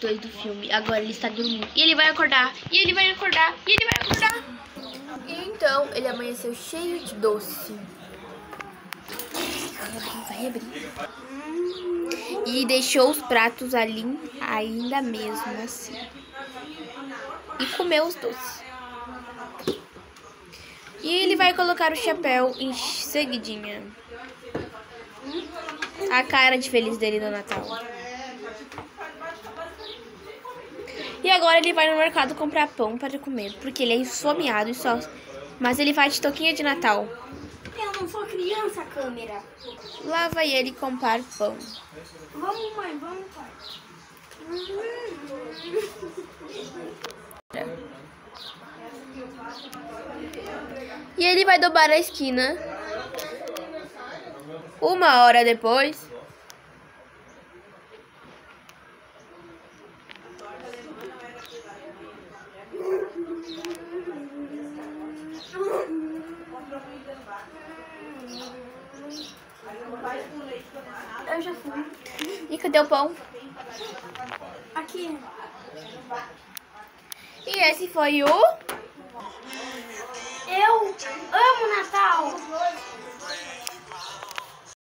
Dois do filme. Agora ele está dormindo. E ele vai acordar. E ele vai acordar. E ele vai acordar. E então ele amanheceu cheio de doce. Vai abrir, vai abrir. E deixou os pratos ali, ainda mesmo assim. E comeu os doces. E ele vai colocar o chapéu em seguidinha. A cara de feliz dele no Natal. E agora ele vai no mercado comprar pão para comer, porque ele é esfomeado e só. Mas ele vai de toquinha de Natal. Eu não sou criança, câmera. Lá vai ele comprar pão. Vamos, mãe, vamos, pai. E ele vai dobrar a esquina. Uma hora depois. Eu já fui. E cadê o pão? Aqui. E esse foi o. Eu amo Natal.